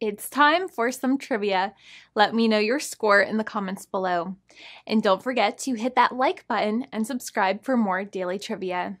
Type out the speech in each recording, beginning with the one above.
It's time for some trivia. Let me know your score in the comments below. And don't forget to hit that like button and subscribe for more daily trivia.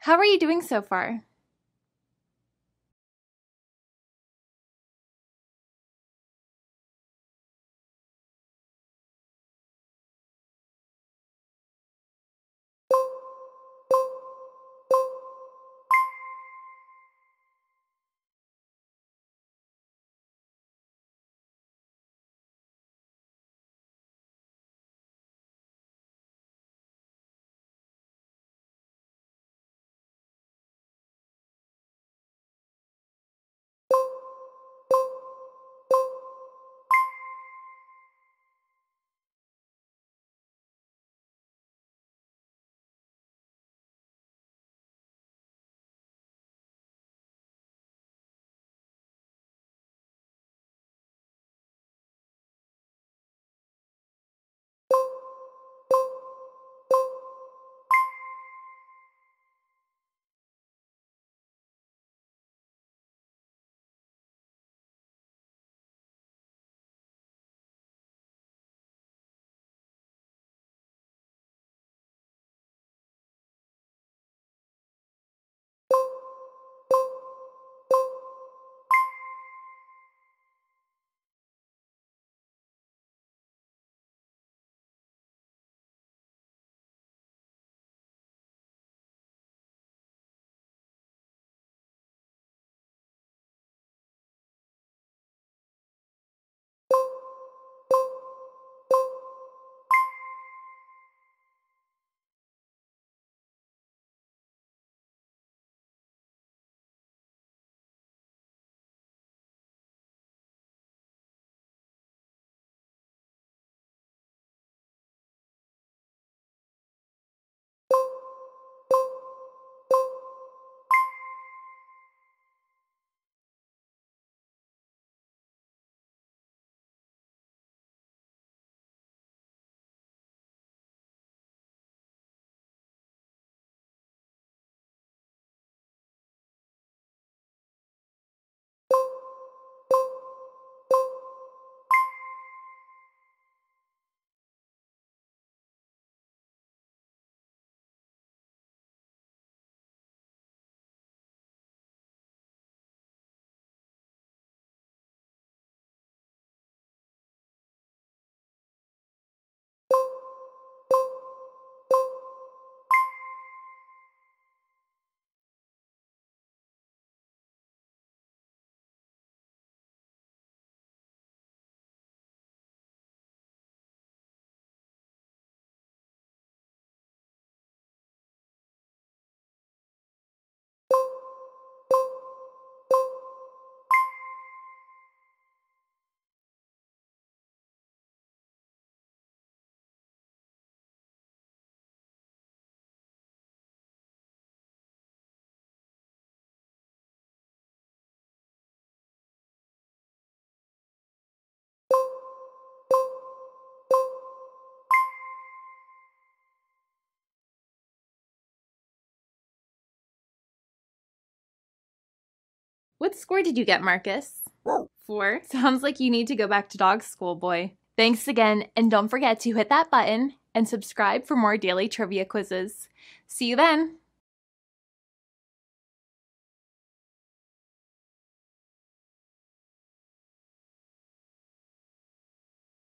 How are you doing so far? What score did you get, Marcus? Four. Sounds like you need to go back to dog school, boy. Thanks again, and don't forget to hit that button and subscribe for more daily trivia quizzes. See you then!